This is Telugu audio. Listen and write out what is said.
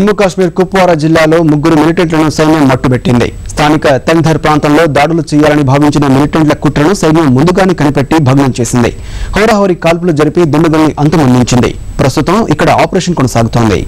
జమ్మూ కాశ్మీర్ కుప్వారా జిల్లాలో ముగ్గురు మిలిటెంట్లను సైన్యం మట్టుబెట్టింది. స్థానిక తెంధర్ ప్రాంతంలో దాడులు చేయాలని భావించిన మిలిటెంట్ల కుట్రను సైన్యం ముందుగానే కనిపెట్టి భగ్నం చేసింది. హోరాహోరీ కాల్పులు జరిపి దుండగుల్ని అంతమొందించింది. ప్రస్తుతం ఇక్కడ ఆపరేషన్ కొనసాగుతోంది.